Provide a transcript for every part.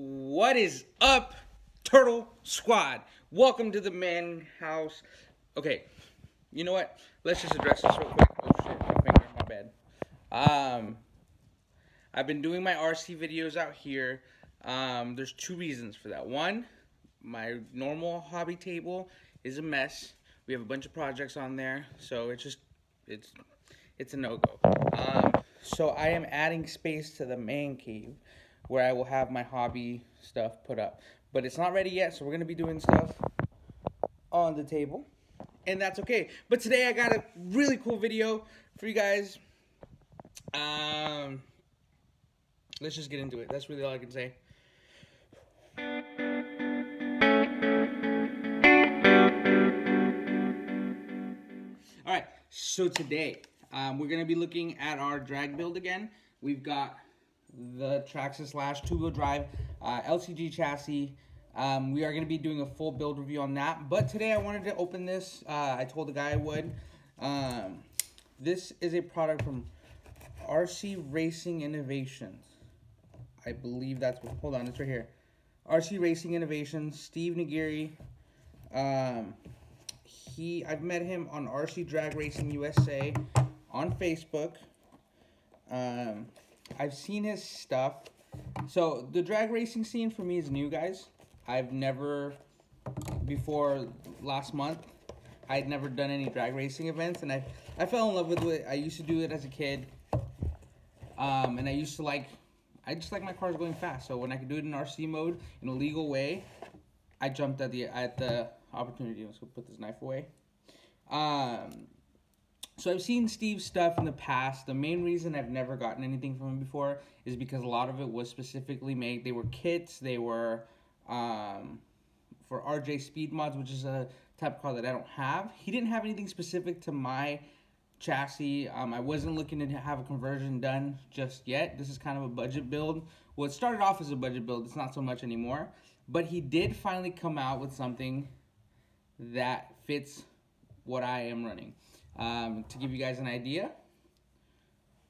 What is up, Turtle Squad? Welcome to the man house. Okay, you know what? Let's just address this real quick. Oh shit, my finger, my bad. Um, I've been doing my RC videos out here. Um, there's two reasons for that. One, my normal hobby table is a mess. We have a bunch of projects on there, so it's just it's it's a no-go. Um, so I am adding space to the man cave where I will have my hobby stuff put up. But it's not ready yet, so we're gonna be doing stuff on the table. And that's okay. But today I got a really cool video for you guys. Um let's just get into it. That's really all I can say. All right, so today um, we're gonna be looking at our drag build again. We've got the Traxxas Slash two-wheel drive uh, LCG chassis. Um, we are gonna be doing a full build review on that. But today I wanted to open this. Uh, I told the guy I would. Um, this is a product from RC Racing Innovations. I believe that's what, hold on, it's right here. RC Racing Innovations, Steve Nagiri. Um, he, I've met him on RC Drag Racing USA on Facebook. Um, I've seen his stuff. So the drag racing scene for me is new, guys. I've never, before last month, I had never done any drag racing events, and I I fell in love with it. I used to do it as a kid, um, and I used to like, I just like my cars going fast. So when I could do it in RC mode in a legal way, I jumped at the at the opportunity. Let's go put this knife away. Um, so I've seen Steve's stuff in the past. The main reason I've never gotten anything from him before is because a lot of it was specifically made. They were kits. They were um, for RJ Speed Mods, which is a type of car that I don't have. He didn't have anything specific to my chassis. Um, I wasn't looking to have a conversion done just yet. This is kind of a budget build. Well, it started off as a budget build. It's not so much anymore. But he did finally come out with something that fits what I am running. Um, to give you guys an idea,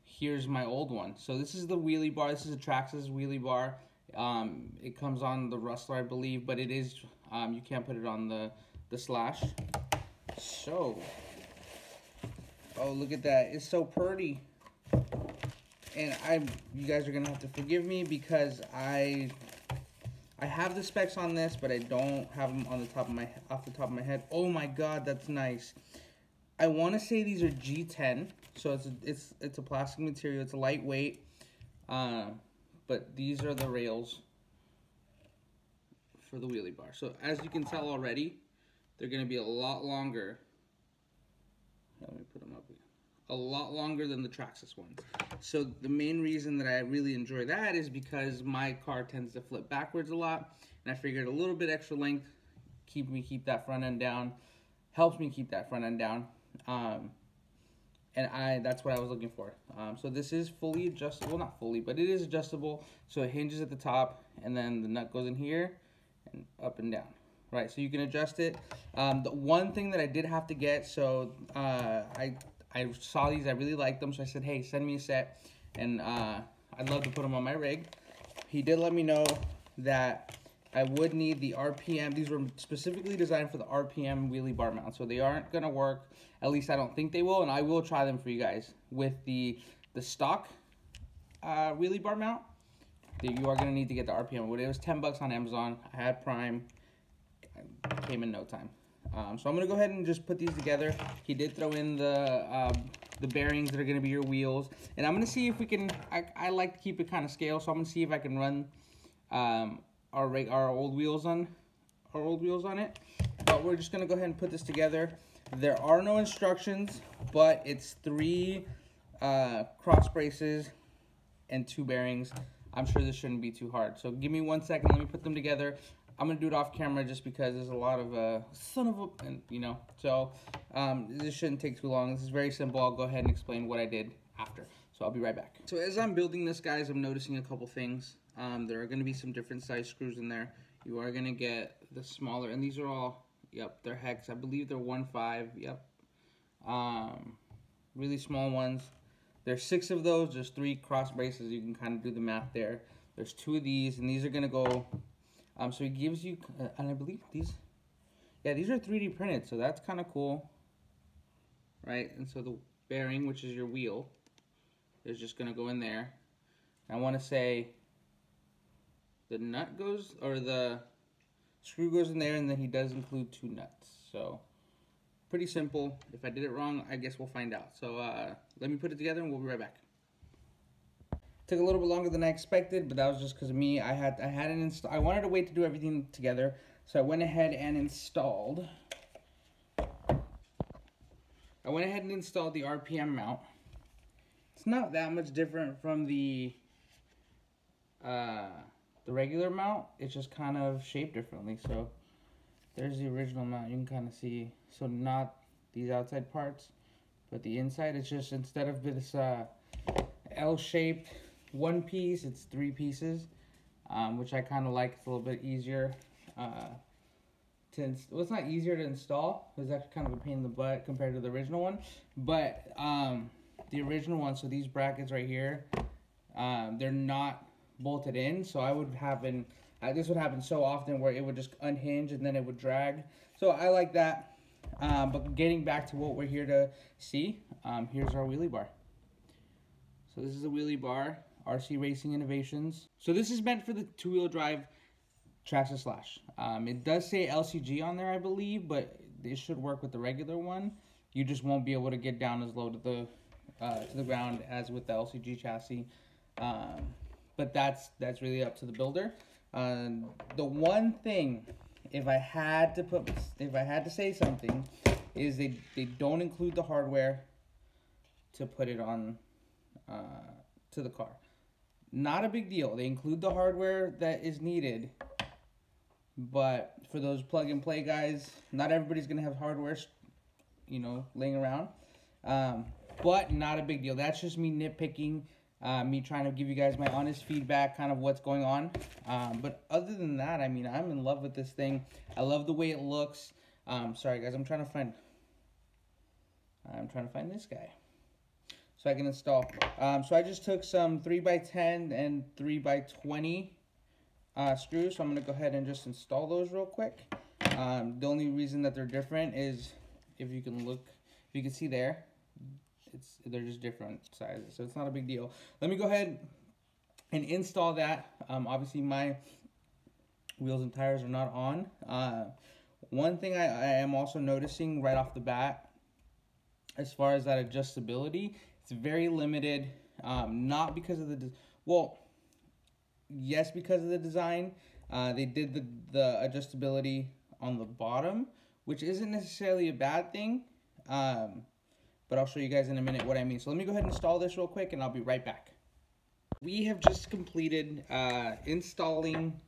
here's my old one. So this is the wheelie bar. This is a Traxxas wheelie bar. Um, it comes on the Rustler, I believe, but it is, um, you can't put it on the, the Slash. So, oh, look at that. It's so pretty. And I, you guys are going to have to forgive me because I I have the specs on this, but I don't have them on the top of my off the top of my head. Oh my god, that's nice. I want to say these are G10, so it's a, it's it's a plastic material. It's lightweight, uh, but these are the rails for the wheelie bar. So as you can tell already, they're going to be a lot longer. Let me put them up. Again. A lot longer than the Traxxas ones. So the main reason that I really enjoy that is because my car tends to flip backwards a lot, and I figured a little bit extra length keep me keep that front end down, helps me keep that front end down. Um, and I that's what I was looking for. Um, so this is fully adjustable, well not fully, but it is adjustable. So it hinges at the top, and then the nut goes in here and up and down. Right, so you can adjust it. Um, the one thing that I did have to get, so uh, I I saw these, I really liked them, so I said, hey, send me a set, and uh, I'd love to put them on my rig. He did let me know that I would need the RPM. These were specifically designed for the RPM wheelie bar mount, so they aren't going to work. At least I don't think they will, and I will try them for you guys. With the the stock uh, wheelie bar mount, you are going to need to get the RPM. It was 10 bucks on Amazon. I had Prime. It came in no time. Um, so I'm going to go ahead and just put these together. He did throw in the um, the bearings that are going to be your wheels. And I'm going to see if we can, I, I like to keep it kind of scale, so I'm going to see if I can run um, our, our old wheels on our old wheels on it. But we're just going to go ahead and put this together. There are no instructions, but it's three uh, cross braces and two bearings. I'm sure this shouldn't be too hard. So give me one second. Let me put them together. I'm gonna do it off camera just because there's a lot of uh, son of a, and you know. So um, this shouldn't take too long. This is very simple. I'll go ahead and explain what I did after. So I'll be right back. So as I'm building this, guys, I'm noticing a couple things. Um, there are gonna be some different size screws in there. You are gonna get the smaller, and these are all, yep, they're hex. I believe they're one five. Yep. Um, really small ones. There's six of those. There's three cross braces. You can kind of do the math there. There's two of these, and these are gonna go. Um, so he gives you, uh, and I believe these, yeah, these are 3D printed, so that's kind of cool, right? And so the bearing, which is your wheel, is just gonna go in there. I want to say the nut goes, or the screw goes in there, and then he does include two nuts. So pretty simple. If I did it wrong, I guess we'll find out. So uh, let me put it together, and we'll be right back. Took a little bit longer than I expected, but that was just because of me. I had I had an install. I wanted to wait to do everything together, so I went ahead and installed. I went ahead and installed the RPM mount. It's not that much different from the uh, the regular mount. It's just kind of shaped differently. So there's the original mount. You can kind of see. So not these outside parts, but the inside. It's just instead of this uh, L-shaped one piece, it's three pieces, um, which I kind of like. It's a little bit easier. Uh, to well, it's not easier to install. It's actually kind of a pain in the butt compared to the original one. But um, the original one, so these brackets right here, um, they're not bolted in. So I would happen, uh, this would happen so often where it would just unhinge and then it would drag. So I like that. Um, but getting back to what we're here to see, um, here's our wheelie bar. So this is a wheelie bar, RC Racing Innovations. So this is meant for the two-wheel drive Traxxas Slash. Um, it does say LCG on there, I believe, but it should work with the regular one. You just won't be able to get down as low to the uh, to the ground as with the LCG chassis. Um, but that's that's really up to the builder. Um, the one thing, if I had to put, if I had to say something, is they they don't include the hardware to put it on uh, to the car. Not a big deal. They include the hardware that is needed, but for those plug and play guys, not everybody's gonna have hardware, you know, laying around. Um, but not a big deal. That's just me nitpicking uh, me trying to give you guys my honest feedback, kind of what's going on. Um, but other than that, I mean, I'm in love with this thing. I love the way it looks. Um, sorry, guys, I'm trying to find. I'm trying to find this guy, so I can install. Um, so I just took some three x ten and three x twenty uh, screws. So I'm gonna go ahead and just install those real quick. Um, the only reason that they're different is if you can look, if you can see there, it's they're just different sizes, so it's not a big deal. Let me go ahead and install that. Um, obviously, my wheels and tires are not on. Uh, one thing I, I am also noticing right off the bat, as far as that adjustability, it's very limited. Um, not because of the well, yes, because of the design. Uh, they did the the adjustability on the bottom, which isn't necessarily a bad thing. Um, but I'll show you guys in a minute what I mean. So let me go ahead and install this real quick and I'll be right back. We have just completed uh, installing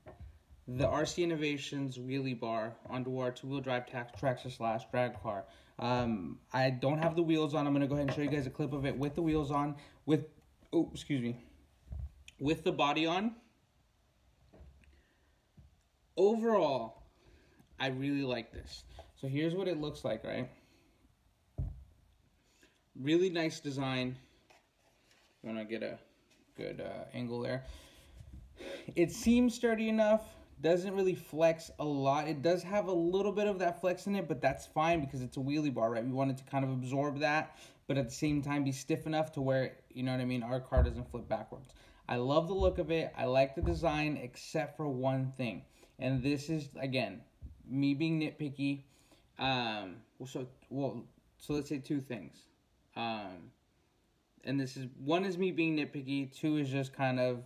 the RC Innovations wheelie bar onto our two-wheel drive Traxxas slash drag car. Um, I don't have the wheels on. I'm going to go ahead and show you guys a clip of it with the wheels on, with, oh, excuse me, with the body on. Overall, I really like this. So here's what it looks like, right? Really nice design. Want to get a good uh, angle there. It seems sturdy enough. Doesn't really flex a lot. It does have a little bit of that flex in it, but that's fine because it's a wheelie bar, right? We wanted to kind of absorb that, but at the same time be stiff enough to where, you know what I mean, our car doesn't flip backwards. I love the look of it. I like the design, except for one thing. And this is, again, me being nitpicky. Um, so, well, so let's say two things. Um, and this is one is me being nitpicky. Two is just kind of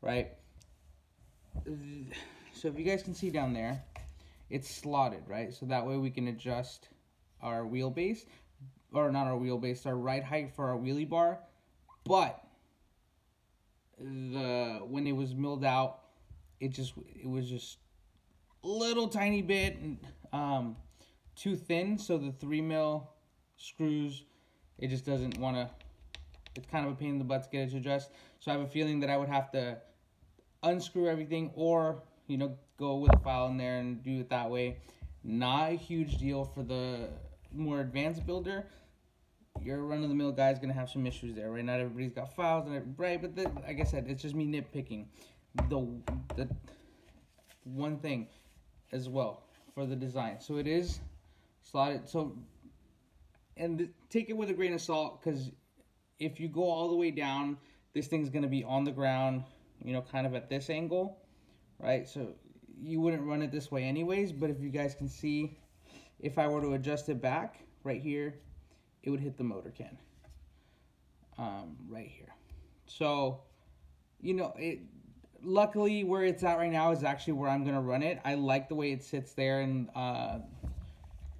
right. So if you guys can see down there, it's slotted, right? So that way we can adjust our wheelbase, or not our wheelbase, our ride height for our wheelie bar. But the when it was milled out, it just it was just a little tiny bit um, too thin. So the three mil screws it just doesn't want to, it's kind of a pain in the butt to get it to adjust. So I have a feeling that I would have to unscrew everything or, you know, go with a file in there and do it that way. Not a huge deal for the more advanced builder. Your run-of-the-mill guy is going to have some issues there, right? Not everybody's got files, and right? But the, like I said, it's just me nitpicking. the the one thing as well for the design. So it is slotted. So and take it with a grain of salt because if you go all the way down, this thing's gonna be on the ground. You know, kind of at this angle, right? So you wouldn't run it this way anyways. But if you guys can see, if I were to adjust it back right here, it would hit the motor can. Um, right here. So, you know, it luckily where it's at right now is actually where I'm gonna run it. I like the way it sits there, and uh,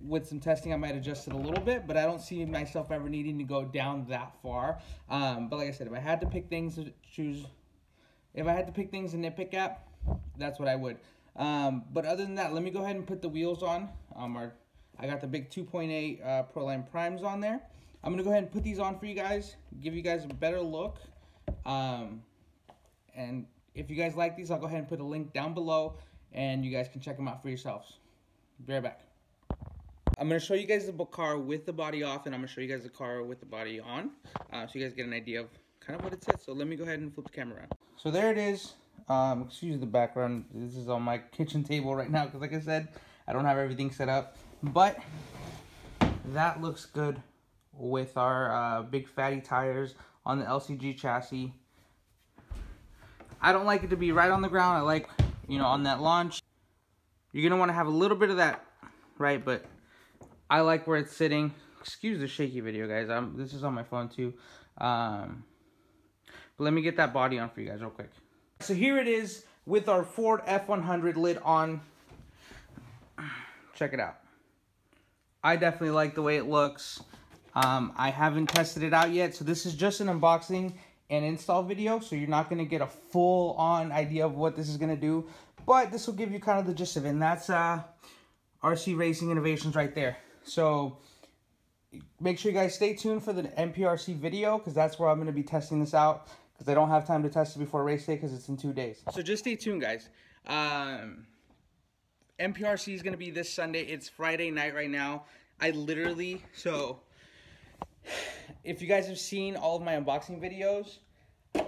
with some testing, I might adjust it a little bit, but I don't see myself ever needing to go down that far. Um, but like I said, if I had to pick things to choose, if I had to pick things to nitpick at, that's what I would. Um, but other than that, let me go ahead and put the wheels on. Um, our, I got the big 2.8 uh, Proline Primes on there. I'm gonna go ahead and put these on for you guys, give you guys a better look. Um, and if you guys like these, I'll go ahead and put a link down below and you guys can check them out for yourselves. Be right back. I'm going to show you guys the car with the body off and I'm going to show you guys the car with the body on uh, so you guys get an idea of kind of what it says. So let me go ahead and flip the camera around. So there it is. Um, excuse the background. This is on my kitchen table right now because like I said, I don't have everything set up. But that looks good with our uh, big fatty tires on the LCG chassis. I don't like it to be right on the ground. I like, you know, on that launch. You're going to want to have a little bit of that, right? But I like where it's sitting. Excuse the shaky video, guys. I'm, this is on my phone, too. Um, but let me get that body on for you guys real quick. So here it is with our Ford F100 lid on. Check it out. I definitely like the way it looks. Um, I haven't tested it out yet, so this is just an unboxing and install video, so you're not going to get a full-on idea of what this is going to do, but this will give you kind of the gist of it, and that's uh, RC Racing Innovations right there. So make sure you guys stay tuned for the NPRC video, because that's where I'm going to be testing this out, because I don't have time to test it before race day, because it's in two days. So just stay tuned, guys. Um, NPRC is going to be this Sunday. It's Friday night right now. I literally, so if you guys have seen all of my unboxing videos,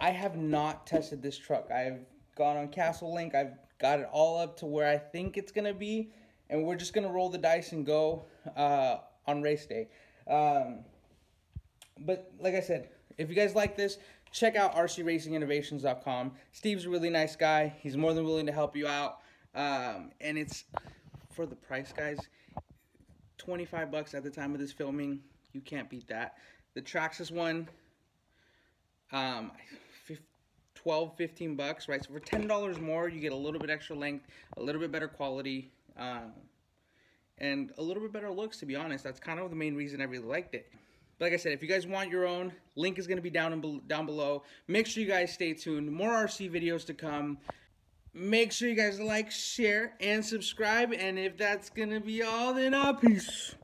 I have not tested this truck. I've gone on Castle Link. I've got it all up to where I think it's going to be. And we're just to roll the dice and go uh, on race day. Um, but like I said, if you guys like this, check out rcracinginnovations.com. Steve's a really nice guy. He's more than willing to help you out. Um, and it's for the price, guys. 25 bucks at the time of this filming. You can't beat that. The Traxxas one, um, 12, 15 bucks, right? So for $10 more, you get a little bit extra length, a little bit better quality, um, and a little bit better looks, to be honest. That's kind of the main reason I really liked it. But like I said, if you guys want your own, link is going to be down, in, down below. Make sure you guys stay tuned. More RC videos to come. Make sure you guys like, share, and subscribe. And if that's going to be all, then uh, peace.